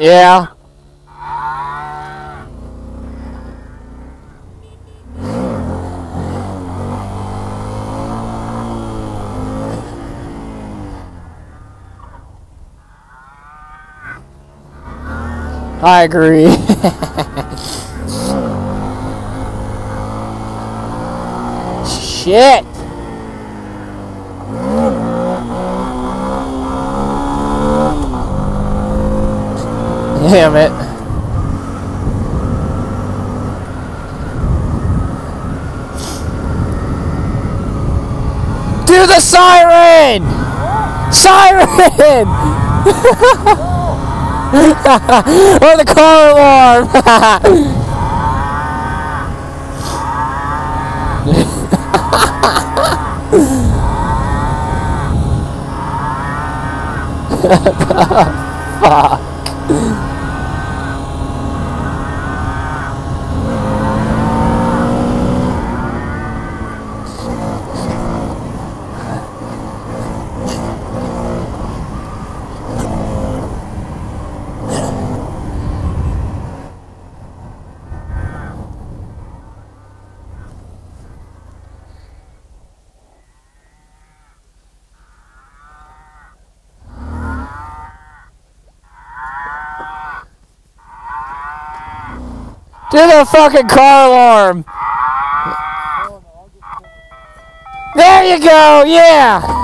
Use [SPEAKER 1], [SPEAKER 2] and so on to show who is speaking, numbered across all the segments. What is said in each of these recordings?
[SPEAKER 1] Yeah. I agree. Shit. Damn it. Do the siren! Siren! or the car alarm! Fuck. Do the fucking car alarm! There you go, yeah!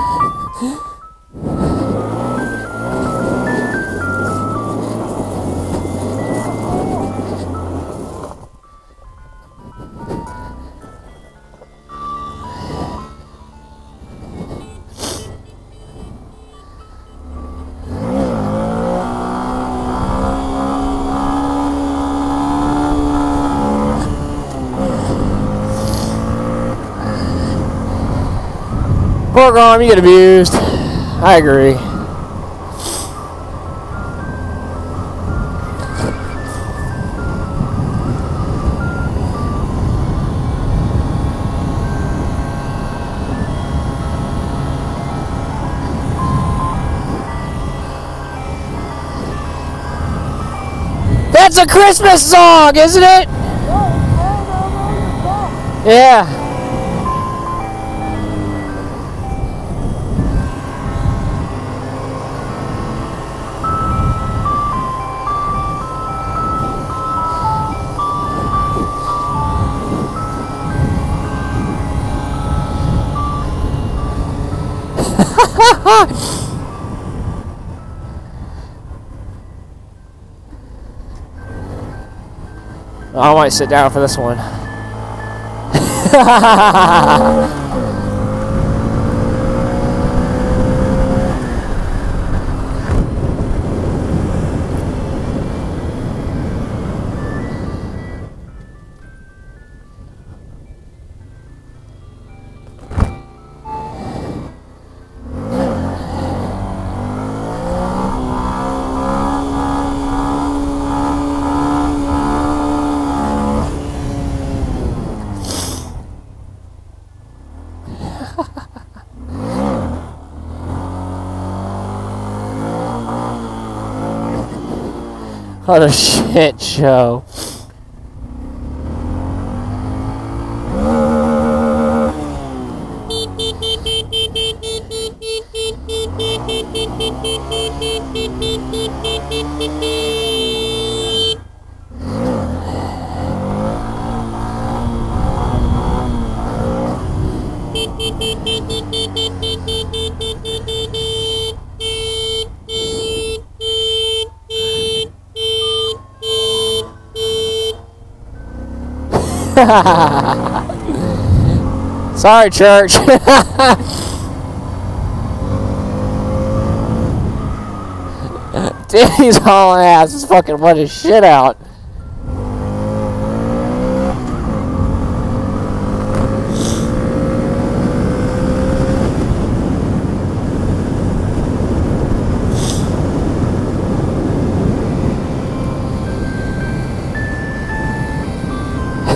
[SPEAKER 1] Arm, you get abused. I agree. That's a Christmas song, isn't it? Yeah. I might sit down for this one. What a shit show. Sorry, church. Danny's hauling ass is fucking his shit out.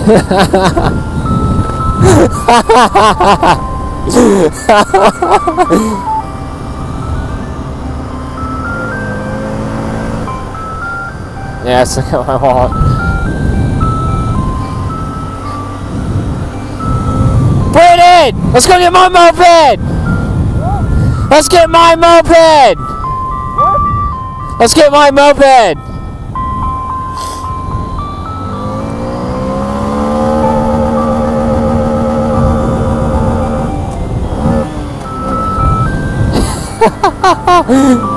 [SPEAKER 1] yeah, it's look at my wallet. Brandon! Let's go get my moped! What? Let's get my moped! What? Let's get my moped!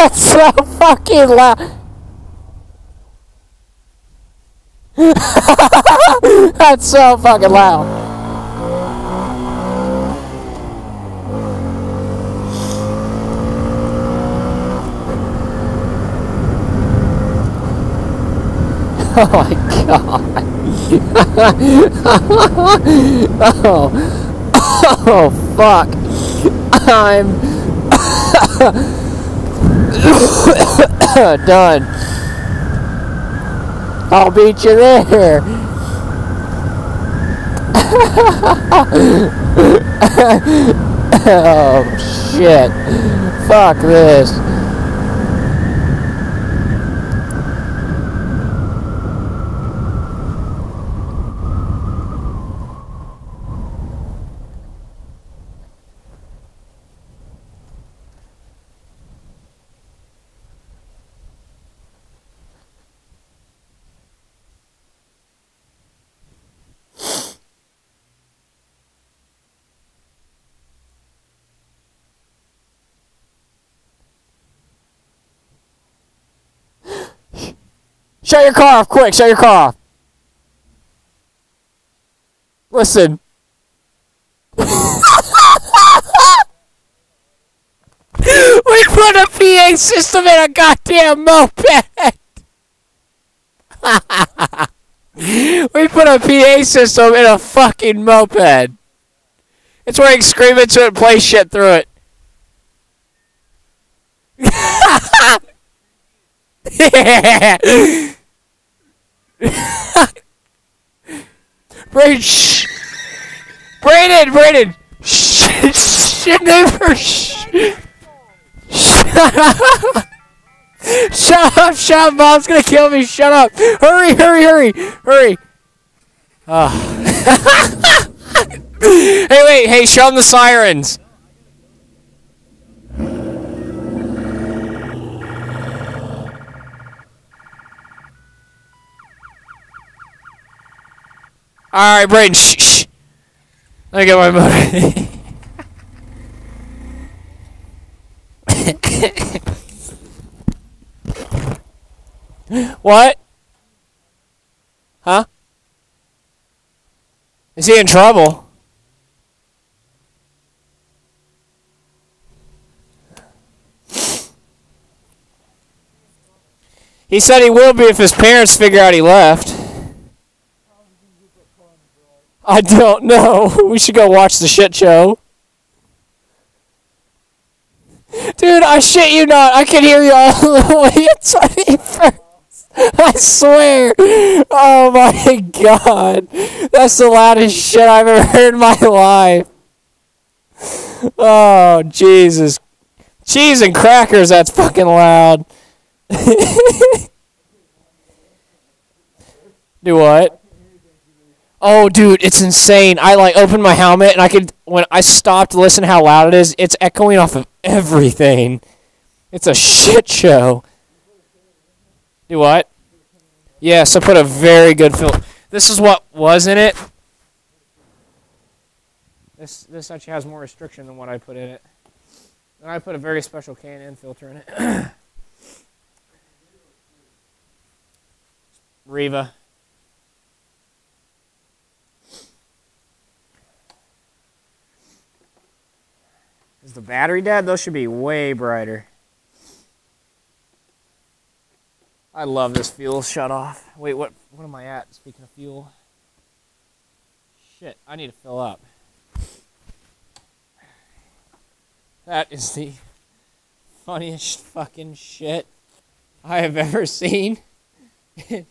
[SPEAKER 1] That's so fucking loud. That's so fucking loud. Oh my god. oh. Oh fuck. I'm done. I'll beat you there. oh shit. Fuck this. Shut your car off, quick! Shut your car off. Listen. we put a PA system in a goddamn moped. we put a PA system in a fucking moped. It's where you can scream into it and play shit through it. yeah. Brayden, shh. Brayden, Brayden, shh, shh, never, shh. Shut up. Shut up, shut up, mom's gonna kill me, shut up. Hurry, hurry, hurry, hurry. Oh. hey, wait, hey, show them the sirens. All right, Brayden. Shh, shh. Let me get my motor. what? Huh? Is he in trouble? He said he will be if his parents figure out he left. I don't know. We should go watch the shit show. Dude, I shit you not. I can hear you all the way at 21st. I swear. Oh my god. That's the loudest shit I've ever heard in my life. Oh, Jesus. Cheese and crackers, that's fucking loud. Do what? Oh, dude, it's insane. I like opened my helmet and I could when I stopped to listen how loud it is. It's echoing off of everything. It's a shit show. Do what? Yes, I put a very good filter. This is what was in it. This this actually has more restriction than what I put in it. And I put a very special K&N filter in it. Riva. Is the battery dead? Those should be way brighter. I love this fuel shut off. Wait, what what am I at? Speaking of fuel. Shit, I need to fill up. That is the funniest fucking shit I have ever seen in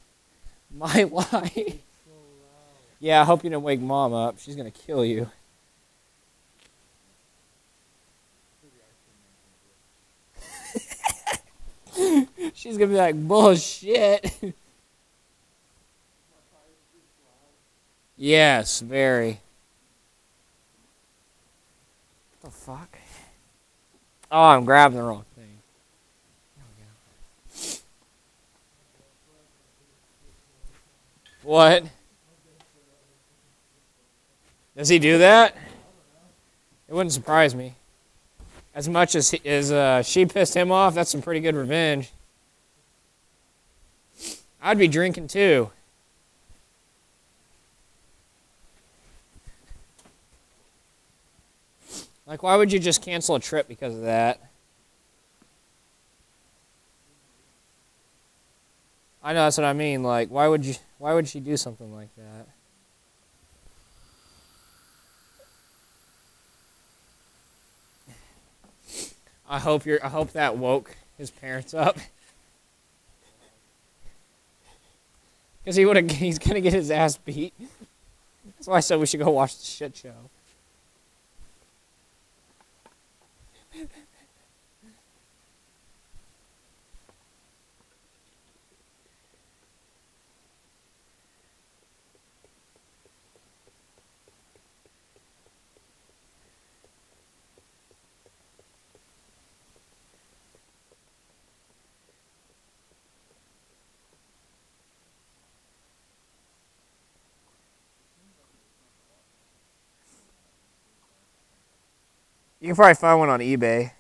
[SPEAKER 1] my life. Yeah, I hope you didn't wake mom up. She's gonna kill you. She's gonna be like, bullshit. yes, very. What the fuck? Oh, I'm grabbing the wrong thing. What? Does he do that? It wouldn't surprise me. As much as he, as uh, she pissed him off, that's some pretty good revenge. I'd be drinking too. Like, why would you just cancel a trip because of that? I know that's what I mean. Like, why would you? Why would she do something like that? I hope you're. I hope that woke his parents up. Because he would. He's gonna get his ass beat. That's why I said we should go watch the shit show. You can probably find one on eBay.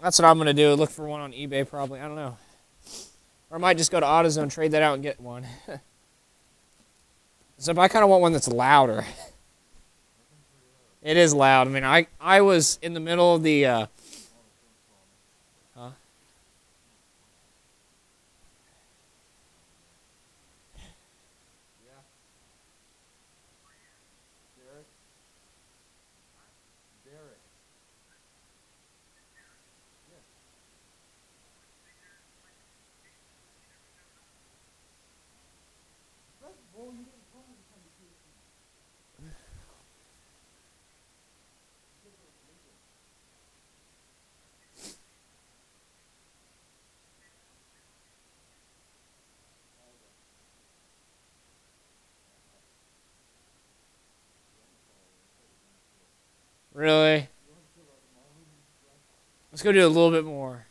[SPEAKER 1] That's what I'm gonna do. Look for one on eBay, probably. I don't know, or I might just go to AutoZone, trade that out, and get one. so, I kind of want one that's louder. it is loud. I mean, I I was in the middle of the. Uh, Really? Let's go do a little bit more.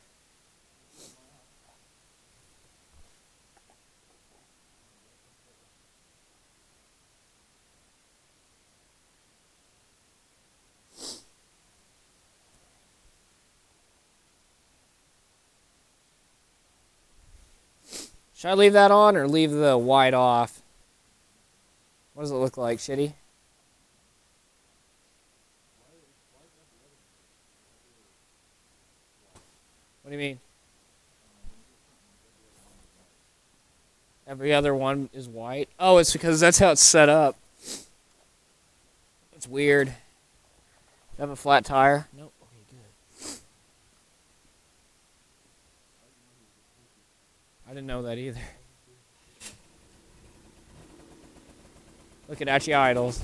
[SPEAKER 1] Should I leave that on or leave the white off? What does it look like? Shitty? What do you mean? Every other one is white. Oh, it's because that's how it's set up. It's weird. You have a flat tire? Nope. Okay, good. I didn't know that either. Look at you Idols.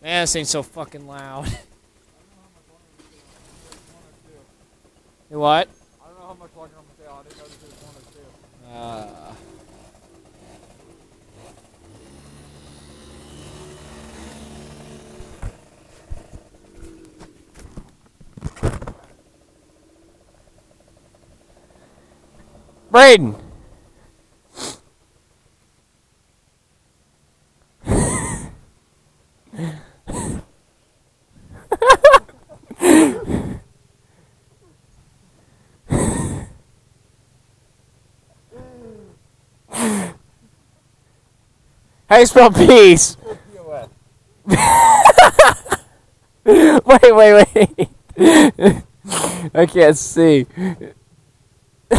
[SPEAKER 1] Man, this ain't so fucking loud. You what?
[SPEAKER 2] I don't know how much longer I'm gonna stay. I didn't know this was one or two.
[SPEAKER 1] Uh, Brayden. How you spell peace? wait, wait, wait. I can't see.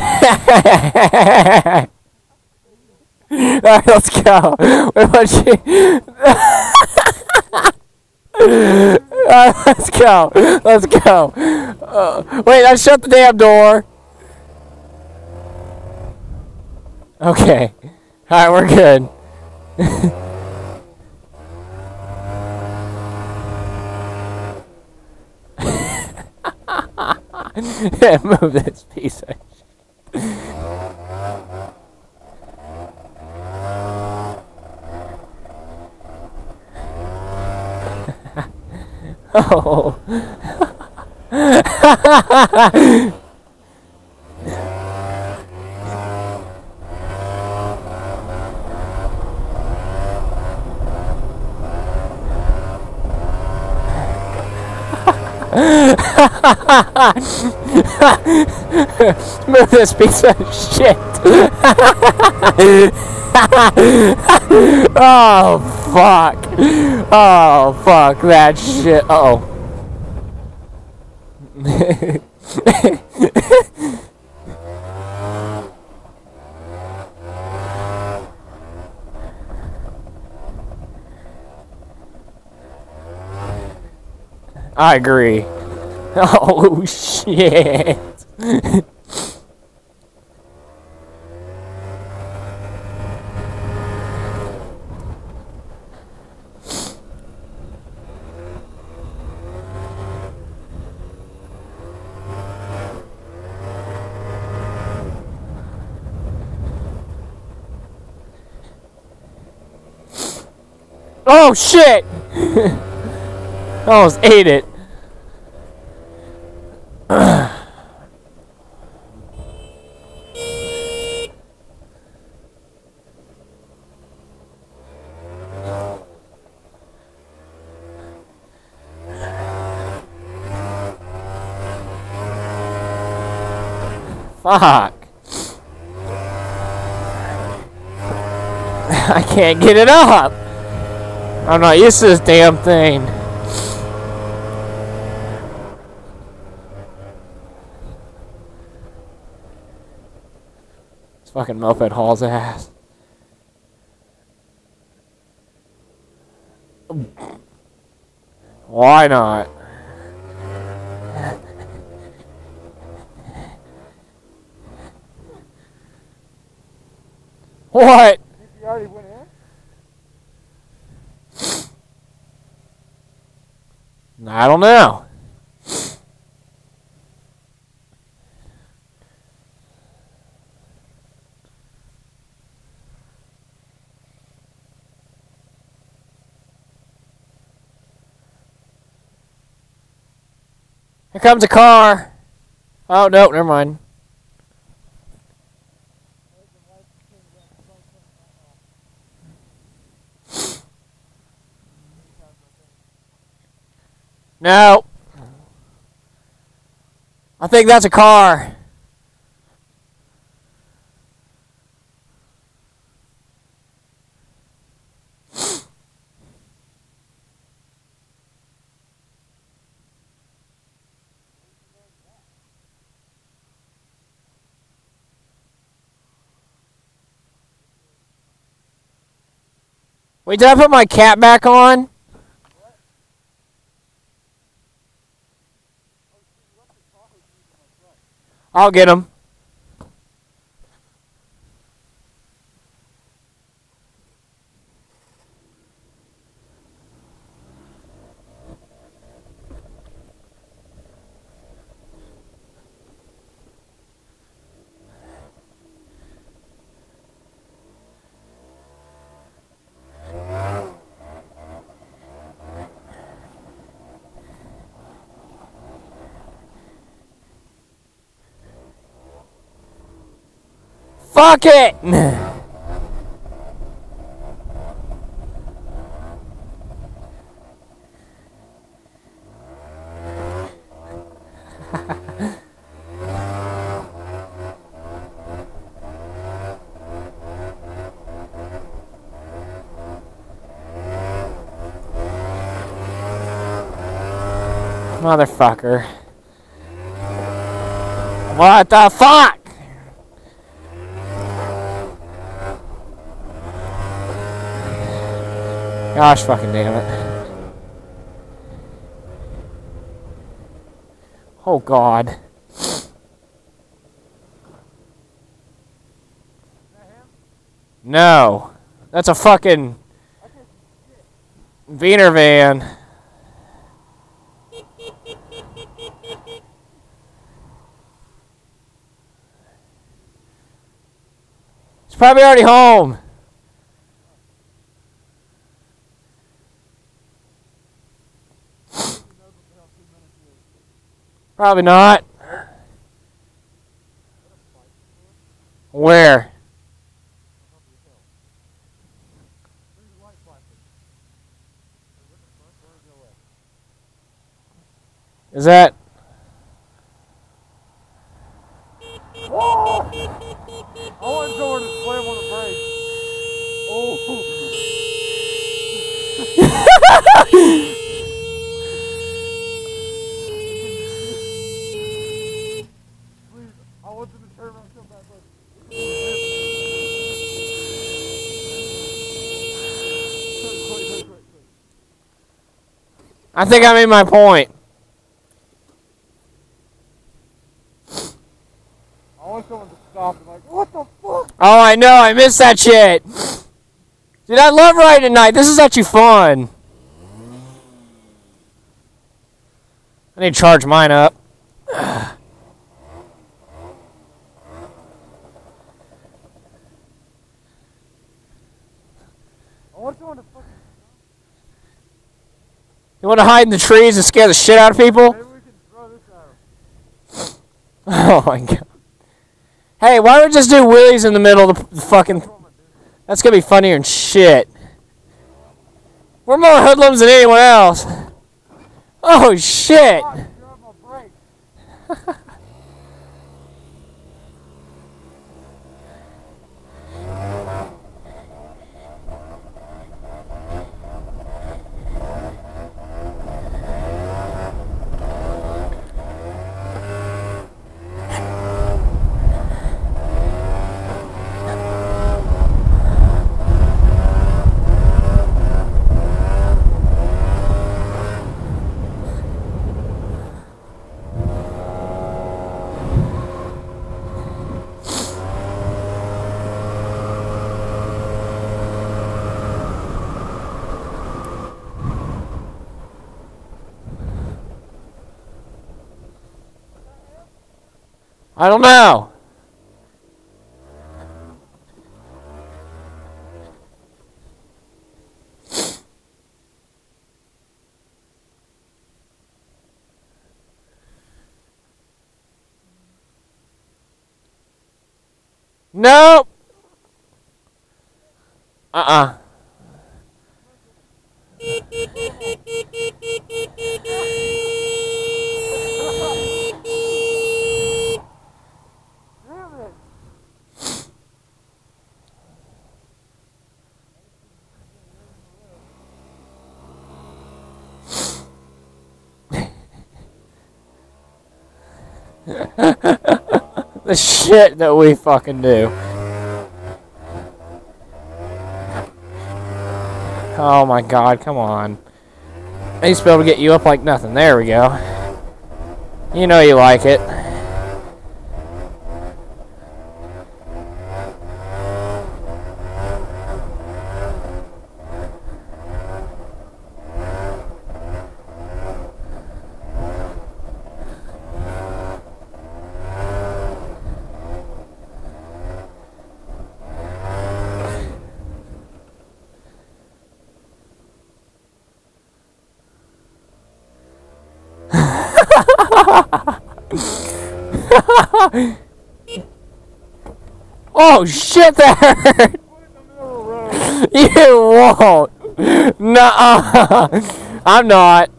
[SPEAKER 1] Alright, let's go. Wait, what she... Alright, let's go. Let's go. Uh, wait, I shut the damn door. Okay. Alright, we're good. Yeah, move this piece of Oh. Move this piece of shit. oh fuck. Oh fuck that shit. Uh oh. I agree. Oh shit. Oh shit! Almost ate it. Fuck. I can't get it up. I'm not used to this damn thing. This fucking moped hauls ass. Why not? What?
[SPEAKER 2] You already went in?
[SPEAKER 1] I don't know. Here comes a car. Oh, no, never mind. No. I think that's a car. Wait, did I put my cap back on? I'll get him. Fuck it! Motherfucker. What the fuck? Gosh fucking damn it. Oh God. No, that's a fucking Wiener van. He's probably already home. Probably not. Where? Is that?
[SPEAKER 2] I want someone to slam on the brakes. Oh. Please, I want them to turn around so bad. Look. Quick, quick, quick, quick.
[SPEAKER 1] I think I made my point.
[SPEAKER 2] I want someone to stop and like, what the fuck?
[SPEAKER 1] Oh, I know. I missed that shit. Dude, I love riding at night. This is actually fun. I need to charge mine up.
[SPEAKER 2] I want someone to fucking.
[SPEAKER 1] You want to hide in the trees and scare the shit out of people?
[SPEAKER 2] Maybe we can throw this at.
[SPEAKER 1] Oh my god. Hey, why don't we just do wheelies in the middle of the fucking. That's gonna be funnier than shit. We're more hoodlums than anyone else. Oh shit. I don't know. Nope. Uh-uh.
[SPEAKER 2] Damn it.
[SPEAKER 1] the shit that we fucking do. Oh my god, come on. I used to be able to get you up like nothing. There we go. You know you like it. Oh shit, that hurt! You won't! Nuh-uh. I'm not.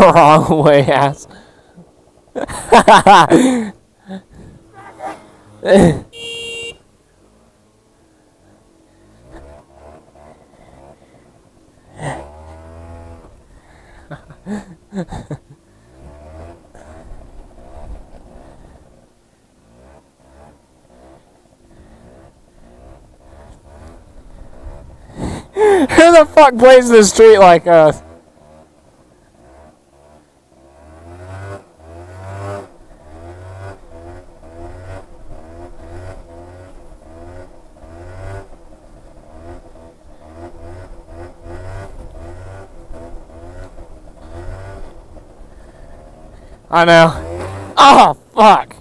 [SPEAKER 1] Wrong way, ass. Who the fuck plays the street like us? I know. Oh, fuck.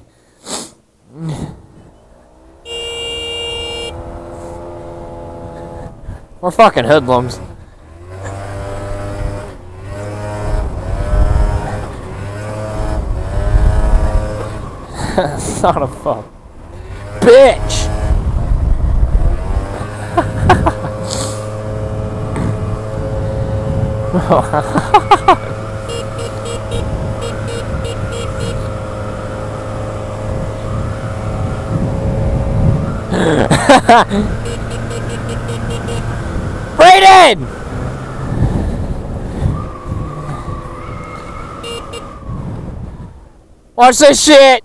[SPEAKER 1] We're fucking hoodlums. Son of a fuck. Bitch! Oh. Brayden! Watch this shit!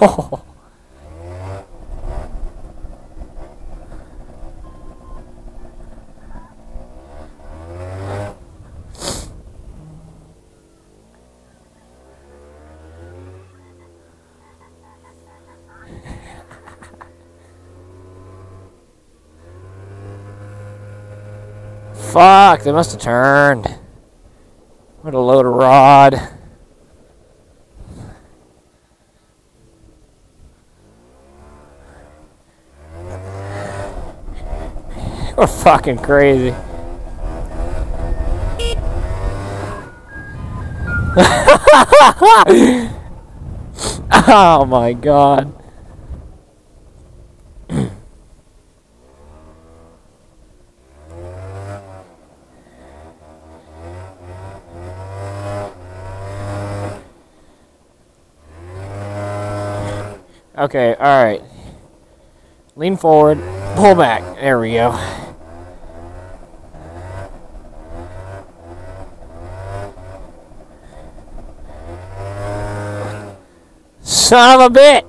[SPEAKER 1] Oh. Fuck, they must have turned. What a load of rod. We're fucking crazy. oh my god. Okay, alright. Lean forward, pull back. There we go. Son of a bitch!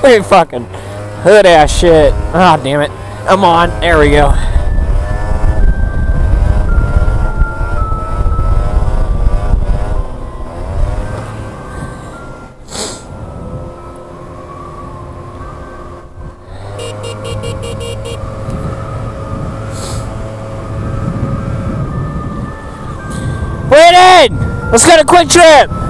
[SPEAKER 1] Look at fucking hood ass shit. Ah, damn it. I'm on. There we go. Let's get a quick trip!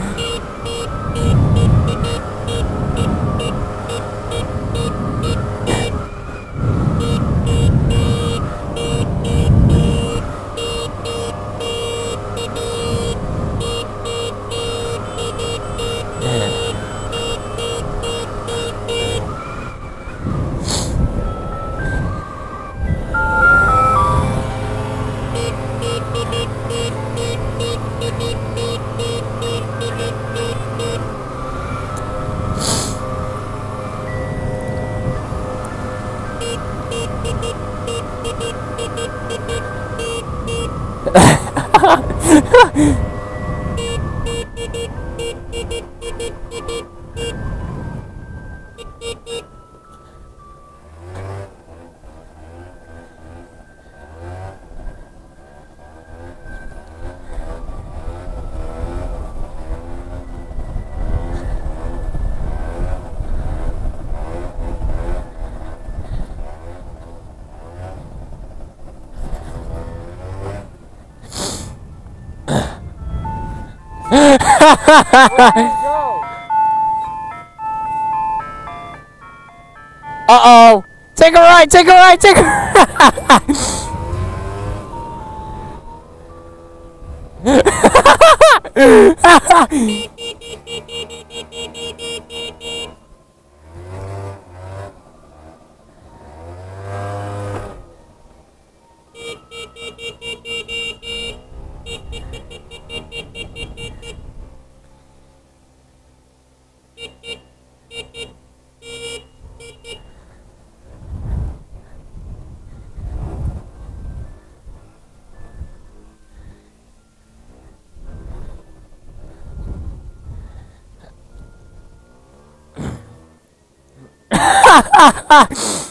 [SPEAKER 1] Uh oh. Take a right, take a right, take a right.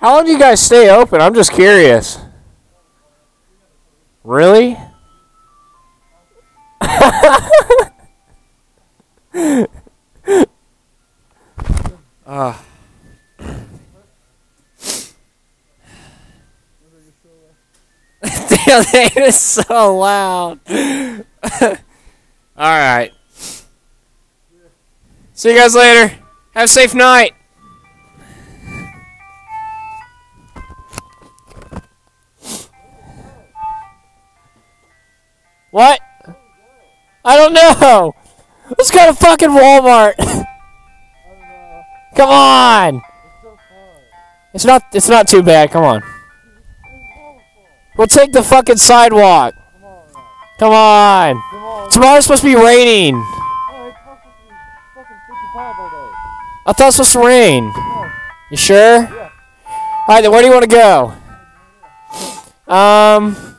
[SPEAKER 1] How long do you guys stay open? I'm just curious. Really? Ah. Damn, that is so loud. All right. See you guys later. Have a safe night. What? I don't know. Let's go to fucking Walmart. Come on.
[SPEAKER 2] It's
[SPEAKER 1] not. It's not too bad. Come on. We'll take the fucking sidewalk.
[SPEAKER 2] Come on.
[SPEAKER 1] Tomorrow's supposed to be raining.
[SPEAKER 2] It's supposed fucking 55 all day.
[SPEAKER 1] I thought it was supposed to rain. You sure? All right, then where do you want to go? Um.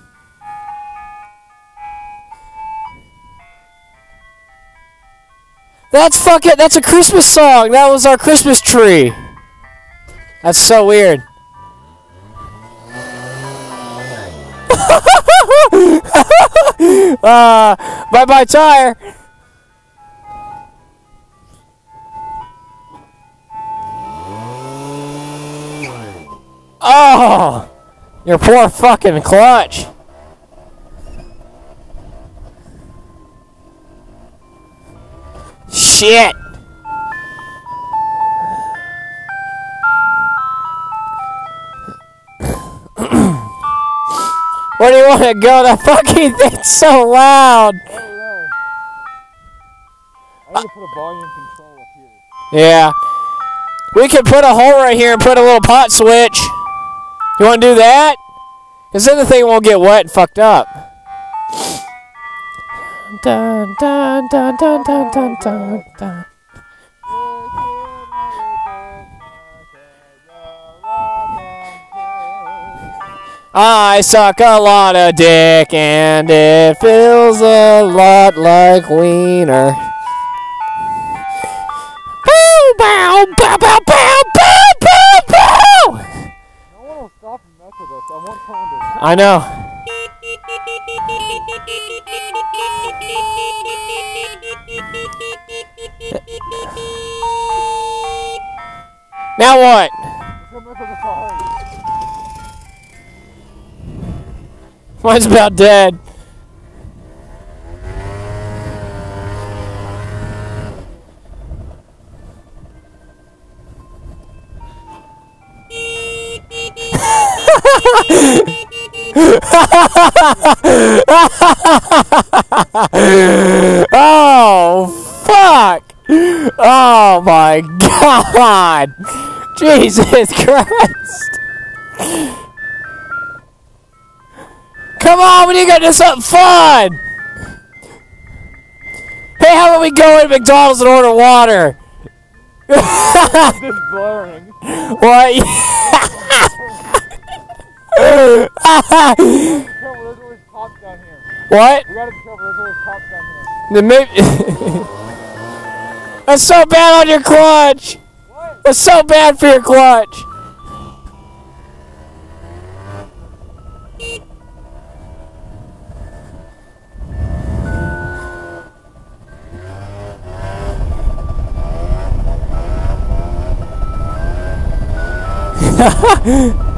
[SPEAKER 1] That's fucking. That's a Christmas song. That was our Christmas tree. That's so weird. uh, bye bye tire. Oh, your poor fucking clutch. Shit. Where do you want to go? The fucking thing's so loud.
[SPEAKER 2] I don't know. I need to put a volume control up here.
[SPEAKER 1] Yeah. We could put a hole right here and put a little pot switch. You want to do that? Because then the thing won't get wet and fucked up dun, dun, dun, dun, dun, dun, dun, dun. I suck a lot of dick and it feels a lot like wiener. Bow, bow, bow, bow, bow, bow, bow, bow!
[SPEAKER 2] No one will stop and mess with us. I won't find it.
[SPEAKER 1] I know. Now what? Mine's about dead. oh, fuck. Oh, my God. Jesus Christ. Come on, we need to go do something fun. Hey, how about we go to McDonald's and order water?
[SPEAKER 2] This blaring.
[SPEAKER 1] What? what?
[SPEAKER 2] We gotta be careful, there's always cops down here.
[SPEAKER 1] Maybe That's so bad on your clutch.
[SPEAKER 2] What?
[SPEAKER 1] That's so bad for your clutch.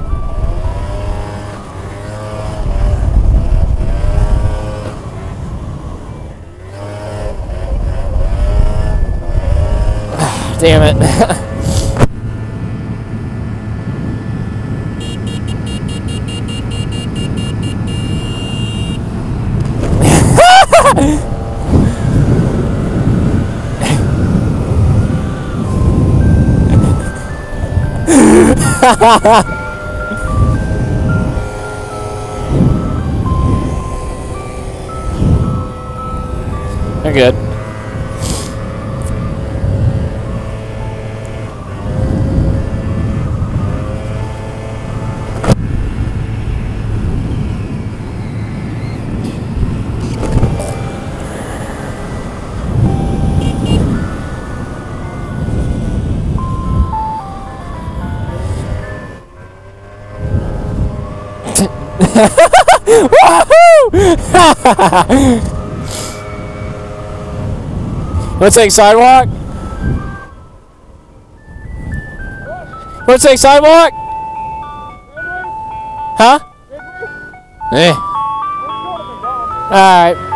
[SPEAKER 1] Damn it. They're good. Let's take sidewalk. Let's take sidewalk. Huh? Eh.
[SPEAKER 2] Let's